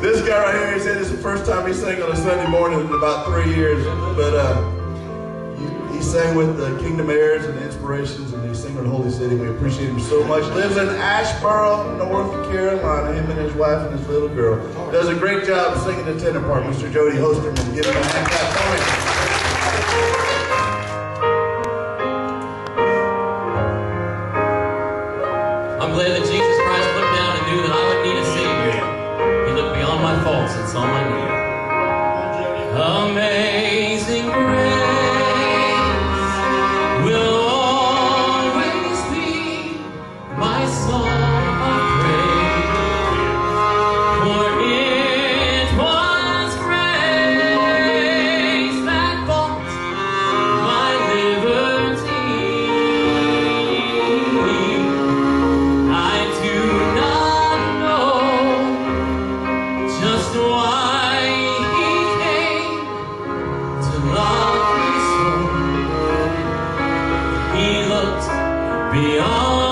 This guy right here, he said it's the first time he sang on a Sunday morning in about three years. But uh, he, sang with the Kingdom Heirs and the Inspirations, and he's singing in Holy City. We appreciate him so much. Lives in Asheboro, North Carolina. Him and his wife and his little girl. Does a great job singing the tenor part. Mr. Jodi Hosterman, give him a hand clap for me. I'm glad that Jesus Christ looked down and knew that I would need a He my faults and saw my need. Love. He looked beyond